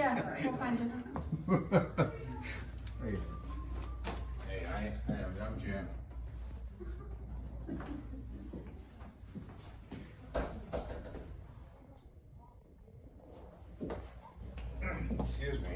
Yeah, we'll find dinner. Hey, hey, I, I am, I'm Jim. Excuse me.